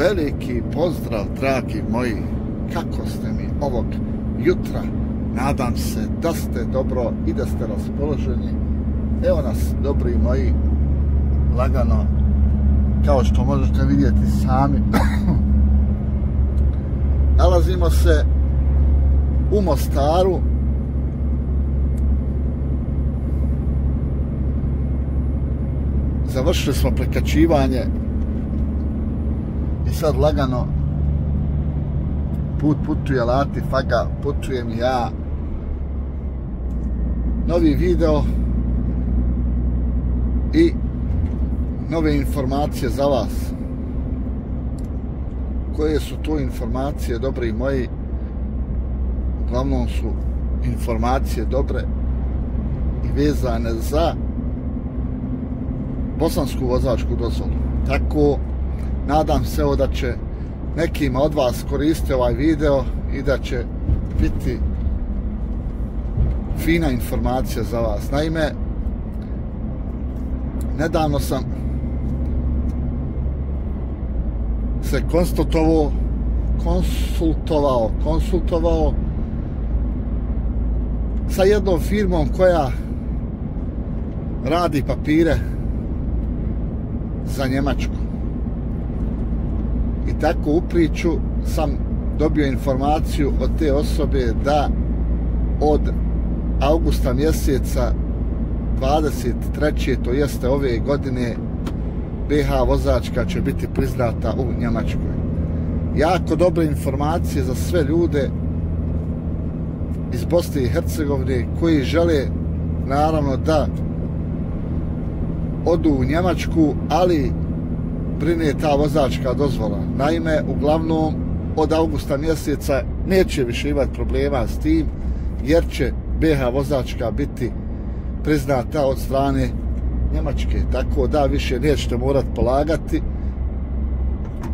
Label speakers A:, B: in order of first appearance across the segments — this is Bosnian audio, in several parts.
A: veliki pozdrav, dragi moji. Kako ste mi ovog jutra? Nadam se da ste dobro i da ste raspoloženi. Evo nas, dobri moji, lagano, kao što možete vidjeti sami. Nalazimo se u Mostaru. Završili smo prekačivanje i sad lagano put putuje Lati Faga, putujem ja. Novi video i nove informacije za vas. Koje su to informacije dobre i moji? Uglavnom su informacije dobre i vezane za bosansku vozačku dozvolu. Tako nadam se da će nekima od vas koriste ovaj video i da će biti fina informacija za vas. Naime, nedavno sam se konsultovao konsultovao konsultovao sa jednom firmom koja radi papire za Njemačku tako u priču sam dobio informaciju od te osobe da od augusta mjeseca 23. to jeste ove godine BH vozačka će biti priznata u Njemačkoj. Jako dobre informacije za sve ljude iz Bosne i Hercegovine koji žele naravno da odu u Njemačku, ali brine ta vozačka dozvola. Naime, uglavnom, od augusta mjeseca neće više imati problema s tim, jer će BH vozačka biti priznata od strane Njemačke. Tako da više nećete morat polagati,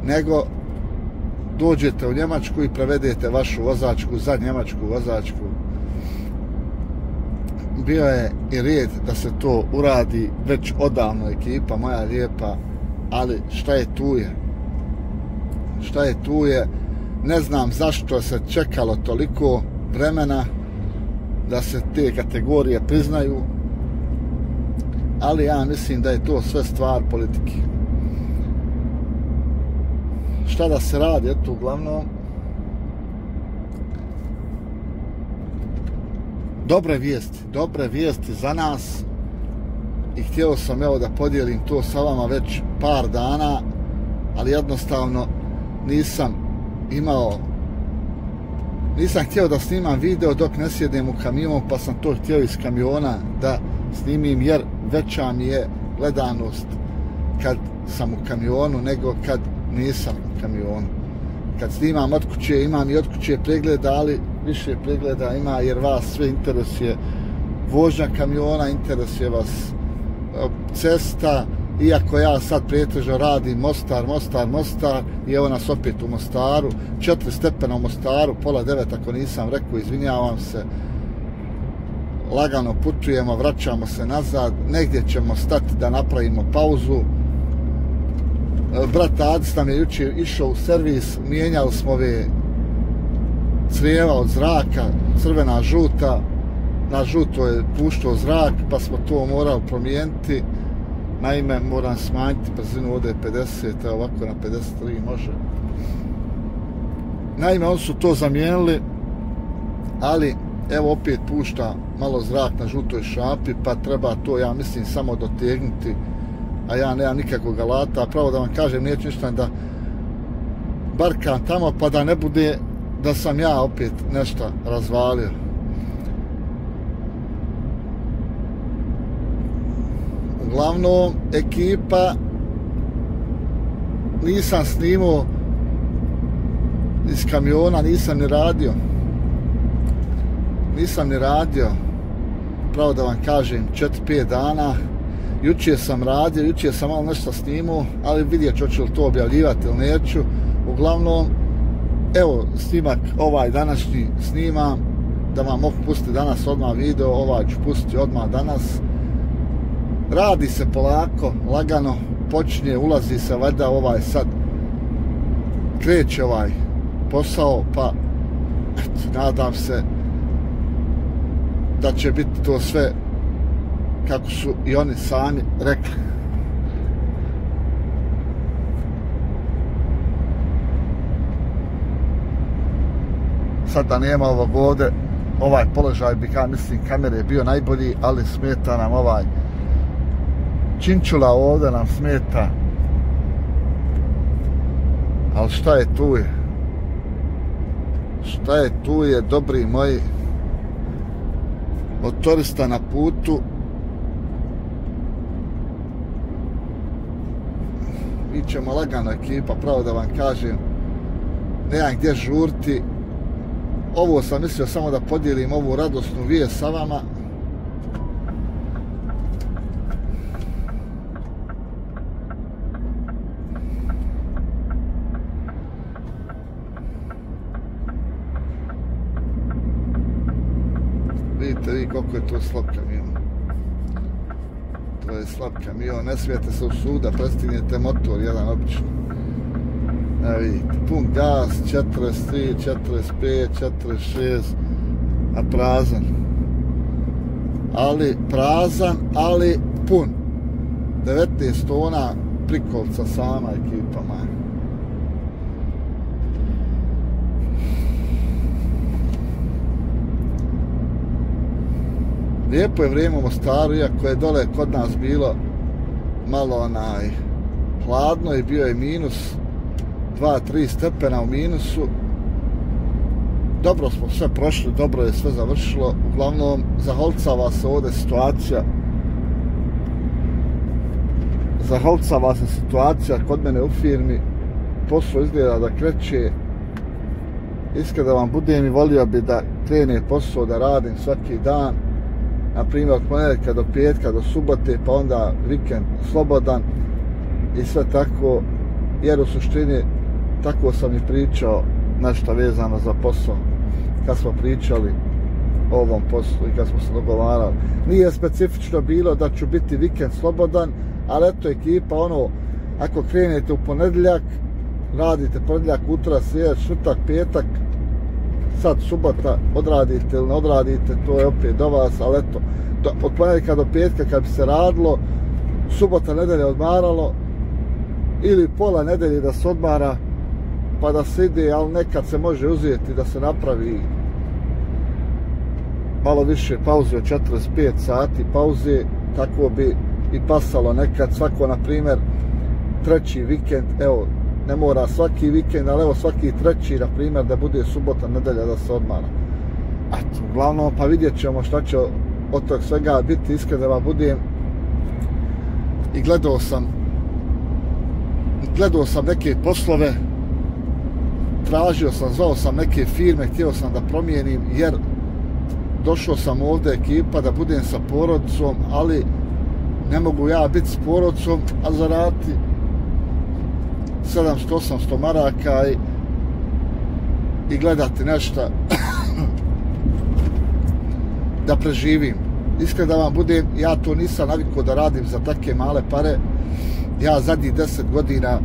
A: nego dođete u Njemačku i prevedete vašu vozačku za Njemačku vozačku. Bio je i red da se to uradi već odavno ekipa, moja lijepa ali šta je tu je? Šta je tu je? Ne znam zašto se čekalo toliko vremena da se te kategorije priznaju, ali ja mislim da je to sve stvar politike. Šta da se radi, eto uglavnom, dobre vijesti, dobre vijesti za nas, i htio sam evo da podijelim to sa vama već par dana, ali jednostavno nisam imao nisam htio da snimam video dok ne sjedem u kamion, pa sam to htio iz kamiona da snimim, jer veća mi je gledanost kad sam u kamionu nego kad nisam u kamionu. Kad snimam od kuće, imam i od kuće pregleda, ali više pregleda ima jer vas sve interesuje vožnja kamiona, interesuje vas e, cesta, iako ja sad pretežno radim Mostar, Mostar, Mostar, i evo nas opet u Mostaru, četiri stepena u Mostaru, pola devet ako nisam rekao, izvinjavam se, lagano putujemo, vraćamo se nazad, negdje ćemo stati da napravimo pauzu. E, brat Adis nam je juče išao u servis, mijenjali smo ove crijeva od zraka, crvena, žuta, na žuto je puštao zrak, pa smo to morali promijeniti. Naime, moram smanjiti brzinu, ovdje je 50, a ovako na 53 može. Naime, oni su to zamijenili, ali evo opet pušta malo zrak na žutoj šapi, pa treba to, ja mislim, samo dotegnuti, a ja nemam nikakvog alata. Pravo da vam kažem, neću ništa da barkam tamo, pa da ne bude da sam ja opet nešto razvalio. Uglavnom ekipa nisam snimao iz kamiona, nisam ni radio. Nisam ni radio. Pravo da vam kažem 4-5 dana. Juče sam radio, juče sam malo nešto snimao ali vidjet ću li to objavljivati ili neću. Uglavnom evo snimak ovaj današnji snimam. Da vam mogu pustiti danas odmah video ovaj ću pustiti odmah danas radi se polako, lagano, počinje, ulazi se valjda ovaj sad kreće ovaj posao, pa et, nadam se da će biti to sve kako su i oni sami rekli. Sad da nema ovog ovde, ovaj položaj bi, ka, mislim, kamere bio najbolji, ali smeta nam ovaj činčula ovdje nam smeta. Ali šta je tu je? Šta je tu je, dobri moji motorista na putu mi ćemo lagano ekipa, pravo da vam kažem, nemam gdje žurti. Ovo sam mislio samo da podijelim ovu radosnu vijest sa vama. Vidite vi koliko je to slab kamion to je slab kamion, ne smijete se u suda, prestignete motor, jedan obično. E, vidite, pun gas, 43, 45, 46, a prazan. Ali prazan, ali pun. 19 tona prikolca sama ekipa, manja. lijepo je vrijeme u Mostaru, iako je dole kod nas bilo malo onaj hladno i bio je minus 2-3 stepena u minusu. Dobro smo sve prošli, dobro je sve završilo. Uglavnom, zaholcava se ovdje situacija. Zaholcava se situacija kod mene u firmi. Posao izgleda da kreće. Iskreno da vam budem i volio bi da krene posao da radim svaki dan na primjer od ponedjeljka do petka do subote pa onda vikend slobodan i sve tako jer u suštini tako sam i pričao nešto vezano za posao. Kad smo pričali o ovom poslu i kad smo se dogovarali. Nije specifično bilo da ću biti vikend slobodan ali eto ekipa ono ako krenete u ponedjeljak radite ponedjeljak, utra, srijed, četvrtak, petak sad subota odradite ili ne odradite, to je opet do vas, ali eto, do, od ponedjeljka do petka kad bi se radilo, subota nedelje odmaralo, ili pola nedelje da se odmara, pa da se ide, ali nekad se može uzeti da se napravi malo više pauze od 45 sati pauze, tako bi i pasalo nekad. Svako, na primjer, treći vikend, evo, ne mora svaki vikend, ali evo svaki treći, na primjer, da bude subota, nedelja, da se odmara. Eto, uglavnom, pa vidjet ćemo šta će od tog svega biti, iskren da vam budem. I gledao sam, gledao sam neke poslove, tražio sam, zvao sam neke firme, htio sam da promijenim, jer došao sam ovdje ekipa da budem sa porodcom, ali ne mogu ja biti s porodcom, a zaraditi 700-800 maraka i, i gledati nešto da preživim. Iskreno da vam budem, ja to nisam navikao da radim za takve male pare. Ja zadnjih 10 godina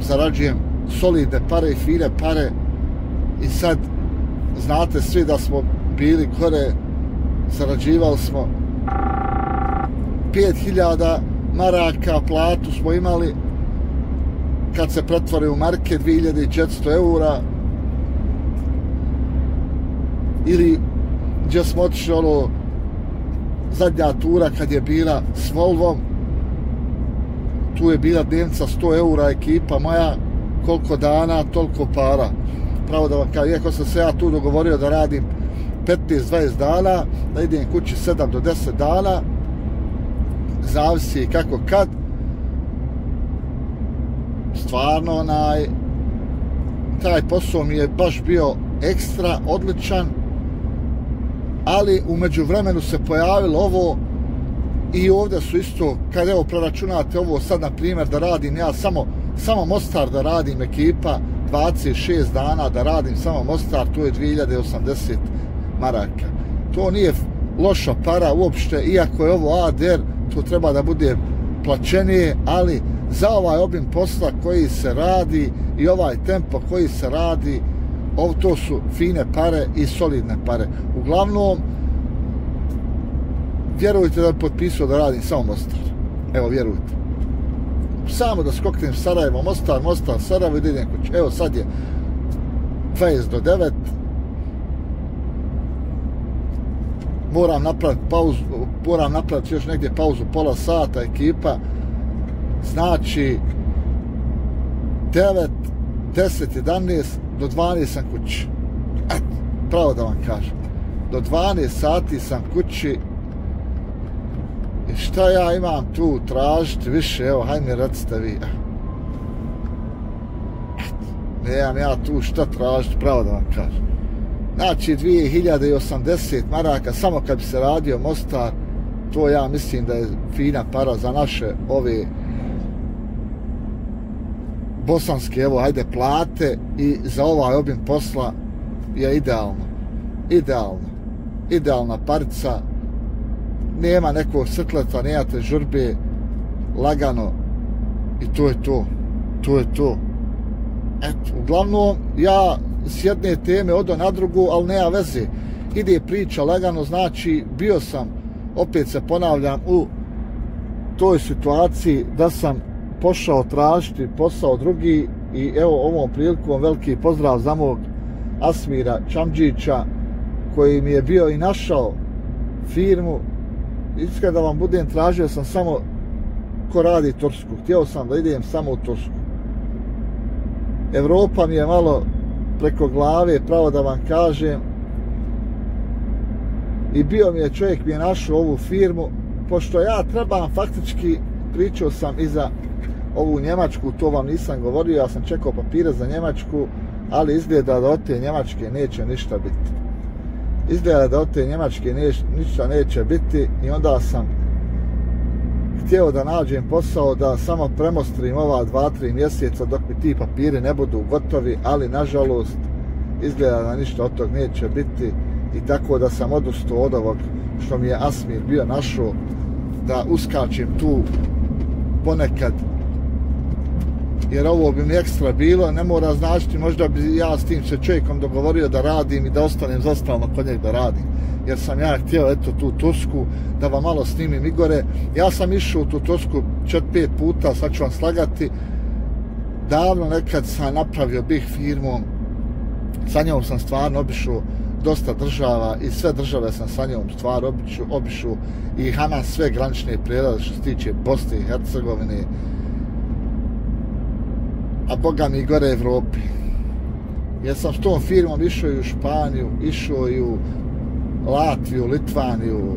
A: zarađujem solidne pare i fine pare i sad znate svi da smo bili kore, zarađivali smo 5000 maraka platu smo imali kad se pretvore u marke 2400 eura. Ili gdje smo otišli ono zadnja tura kad je bila s Volvom. Tu je bila dnevnica 100 eura ekipa moja koliko dana, toliko para. Pravo da vam kažem, iako sam se ja tu dogovorio da radim 15-20 dana da idem kući 7 do 10 dana zavisi kako kad stvarno onaj taj posao mi je baš bio ekstra odličan ali umeđu vremenu se pojavilo ovo i ovdje su isto kad evo proračunate ovo sad na primjer da radim ja samo samo Mostar da radim ekipa 26 dana da radim samo Mostar to je 2080 maraka. To nije loša para uopšte iako je ovo ADR to treba da bude plaćenije ali za ovaj obim posla koji se radi i ovaj tempo koji se radi, ovo to su fine pare i solidne pare. Uglavnom, vjerujte da bi potpisao da radim samo Mostar. Evo, vjerujte. Samo da skoknem Sarajevo, Mostar, Mostar, Sarajevo i da idem kući. Evo, sad je 20 do 9. Moram napraviti pauzu, moram napraviti još negdje pauzu pola sata, ekipa. Znači, 9, 10, 11, do 12 sam kući. Eto, pravo da vam kažem. Do 12 sati sam kući I šta ja imam tu tražiti više, evo, hajde mi recite vi. Nemam ja tu šta tražiti, pravo da vam kažem. Znači, 2080 maraka, samo kad bi se radio Mostar, to ja mislim da je fina para za naše ove bosanske, evo, ajde, plate i za ovaj obim posla je idealno. Idealno. Idealna parica, nema nekog srtleta, nemate žurbe, lagano i to je to. To je to. Eto, uglavnom, ja s jedne teme odo na drugu, ali nema veze. Ide priča lagano, znači bio sam, opet se ponavljam, u toj situaciji da sam pošao tražiti posao drugi i evo ovom prilikom veliki pozdrav za mog Asmira Čamđića koji mi je bio i našao firmu iskreno da vam budem, tražio sam samo ko radi Tursku. Htio sam da idem samo u Tursku. Evropa mi je malo preko glave, pravo da vam kažem. I bio mi je čovjek mi je našao ovu firmu, pošto ja trebam faktički, pričao sam i za ovu Njemačku, to vam nisam govorio, ja sam čekao papire za Njemačku, ali izgleda da od te Njemačke neće ništa biti. Izgleda da od te Njemačke neš, ništa neće biti i onda sam htio da nađem posao da samo premostrim ova dva, tri mjeseca dok mi ti papiri ne budu gotovi, ali nažalost izgleda da ništa od tog neće biti i tako da sam odustao od ovog što mi je Asmir bio našao da uskačem tu ponekad jer ovo bi mi ekstra bilo, ne mora značiti, možda bi ja s tim se čovjekom dogovorio da radim i da ostanem zastavno kod njeg da radim. Jer sam ja htio, eto, tu Tursku, da vam malo snimim Igore. Ja sam išao u tu Tursku čet pet puta, sad ću vam slagati. Davno nekad sam napravio bih firmom, sa njom sam stvarno obišao dosta država i sve države sam sa njom stvar obišao, obišao i Hamas sve granične prelaze što se tiče Bosne i Hercegovine, a boga mi gore Evropi. Ja sam s tom firmom išao i u Španiju, išao i u Latviju, Litvaniju,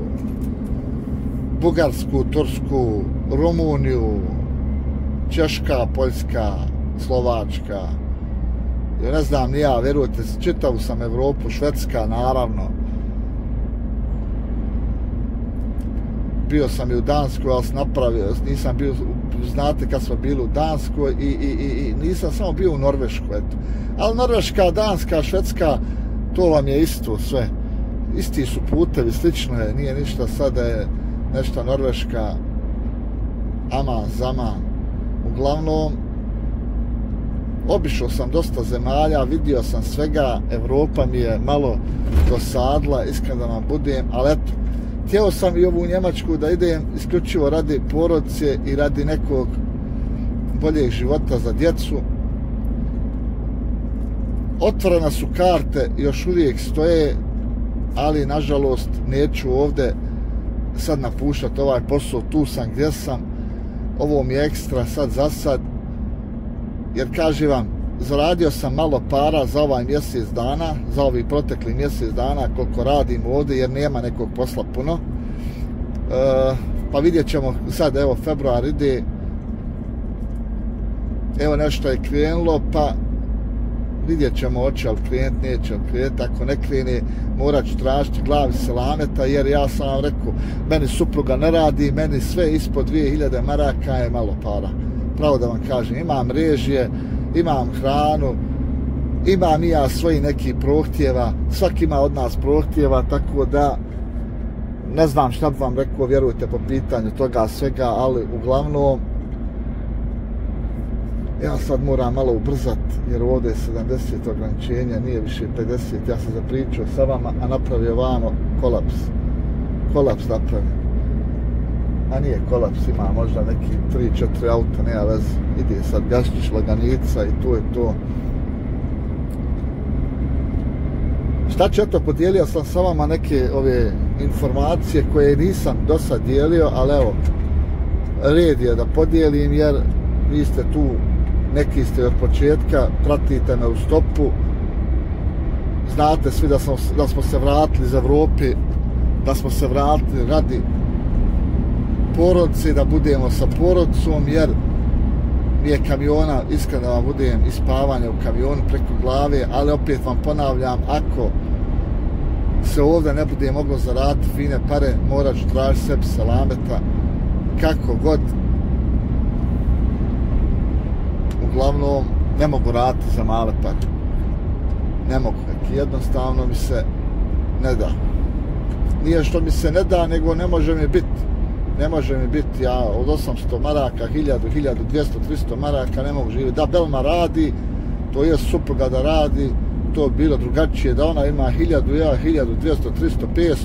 A: Bugarsku, Tursku, Rumuniju, Češka, Poljska, Slovačka. Ja ne znam, nija, verujte, čitavu sam Evropu, Švedska, naravno. Bio sam i u Danskoj, ali sam napravio, nisam bio, znate kad smo bili u Danskoj i, i, i, i nisam samo bio u Norveškoj, eto. Ali Norveška, Danska, Švedska, to vam je isto sve. Isti su putevi, slično je, nije ništa sada je nešto Norveška, ama, zama. Uglavnom, obišao sam dosta zemalja, vidio sam svega, Evropa mi je malo dosadla, iskreno da vam budem, ali eto, htio sam i ovu Njemačku da idem isključivo radi porodice i radi nekog boljeg života za djecu. Otvorena su karte, još uvijek stoje, ali nažalost neću ovde sad napuštati ovaj posao, tu sam gdje sam, ovo mi je ekstra sad za sad, jer kaže vam, zaradio sam malo para za ovaj mjesec dana, za ovih protekli mjesec dana koliko radim ovdje jer nema nekog posla puno. E, pa vidjet ćemo sad, evo, februar ide, evo nešto je krenulo, pa vidjet ćemo oće li krenut, neće li krenut, ako ne krene, morat ću tražiti glavi selameta, jer ja sam vam rekao, meni supruga ne radi, meni sve ispod 2000 maraka je malo para. Pravo da vam kažem, imam režije, imam hranu, imam i ja svoji neki prohtjeva, svaki ima od nas prohtjeva, tako da ne znam šta bi vam rekao, vjerujte po pitanju toga svega, ali uglavnom Ja sad moram malo ubrzat, jer ovdje je 70 ograničenja, nije više 50, ja sam zapričao sa vama, a napravio vamo kolaps. Kolaps napravio. A nije kolaps, ima možda neki 3-4 auta, nema veze. Ide sad Gašić, laganica i to je to. Šta ću eto, podijelio sam sa vama neke ove informacije koje nisam do sad dijelio, ali evo, red je da podijelim jer vi ste tu, neki ste od početka, pratite me u stopu, znate svi da smo, da smo se vratili iz Evropi, da smo se vratili radi porodci, da budemo sa porodcom, jer mi je kamiona, iskreno da vam budem, ispavanje u kamionu preko glave, ali opet vam ponavljam, ako se ovdje ne bude moglo zaraditi fine pare, morat ću tražiti sebi salameta, kako god. Uglavnom, ne mogu raditi za male pare. Ne mogu, jednostavno mi se ne da. Nije što mi se ne da, nego ne može mi biti ne može mi biti ja od 800 maraka, 1000, 1200, 300 maraka ne mogu živjeti. Da Belma radi, to je supruga da radi, to bilo drugačije, da ona ima 1000, ja 1200, 300, 500,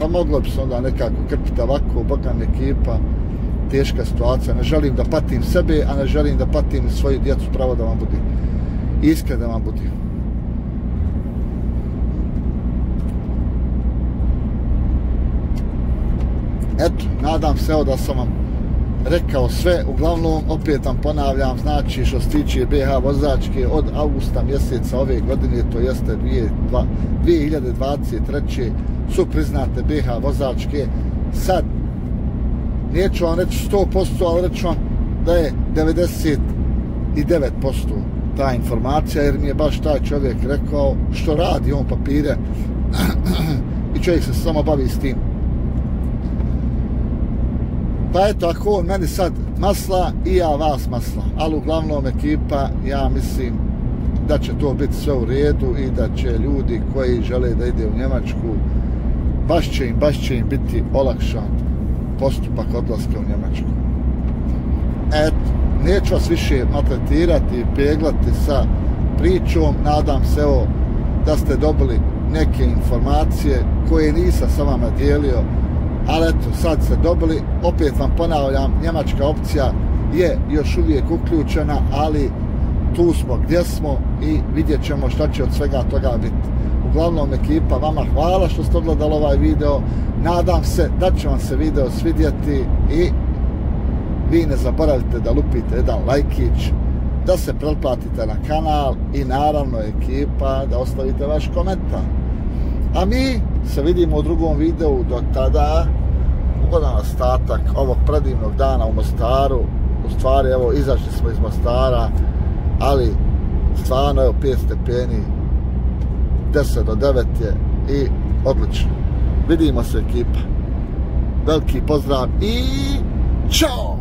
A: pa moglo bi se onda nekako krpiti ovako, bogan ekipa, teška situacija. Ne želim da patim sebe, a ne želim da patim svoju djecu, pravo da vam budi. Iskren da vam budi. Eto, nadam se da sam vam rekao sve, uglavnom opet vam ponavljam, znači što se tiče BH vozačke od augusta mjeseca ove godine, to jeste 2023. su priznate BH vozačke. Sad, neću vam reći 100%, ali reću vam da je 99% ta informacija, jer mi je baš taj čovjek rekao što radi on papire i čovjek se samo bavi s tim. Pa eto, ako on meni sad masla, i ja vas masla. Ali uglavnom ekipa, ja mislim da će to biti sve u redu i da će ljudi koji žele da ide u Njemačku, baš će im, baš će im biti olakšan postupak odlaska u Njemačku. Eto, neću vas više maltretirati i peglati sa pričom. Nadam se evo da ste dobili neke informacije koje nisam sa vama dijelio ali eto, sad se dobili, opet vam ponavljam, njemačka opcija je još uvijek uključena, ali tu smo gdje smo i vidjet ćemo šta će od svega toga biti. Uglavnom ekipa, vama hvala što ste gledali ovaj video, nadam se da će vam se video svidjeti i vi ne zaboravite da lupite jedan lajkić, da se pretplatite na kanal i naravno ekipa da ostavite vaš komentar. A mi se vidimo u drugom videu do tada. Ugodan ostatak ovog predivnog dana u Mostaru. U stvari evo izašli smo iz Mostara ali stvarno evo 5 stepeni 10 do 9 je i odlično. Vidimo se ekipa. Veliki pozdrav i čao